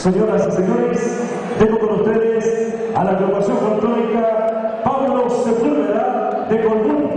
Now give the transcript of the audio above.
Señoras y señores, tengo con ustedes a la agrupación folclórica Pablo Sepúlveda de Colbún.